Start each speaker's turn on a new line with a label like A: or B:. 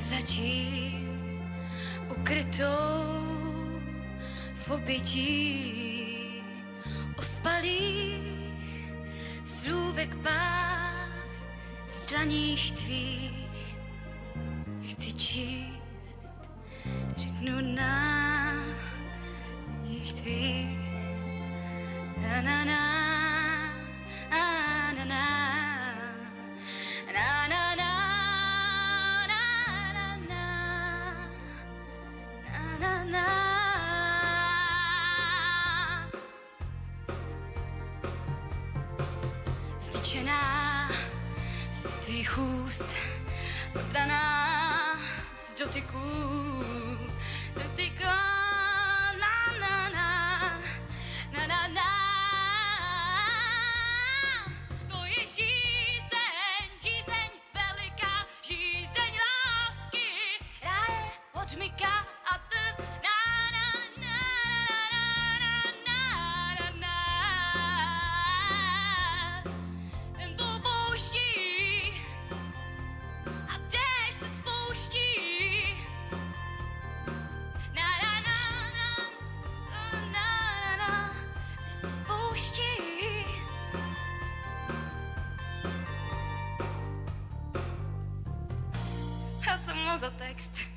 A: zatím ukrytou v obětí ospalých slůvek pár z dlaních tvých. Chci číst, řeknu na nich tvých na na na Zničená z tvých úst, oddaná z dotyků, essa mãos ao texto.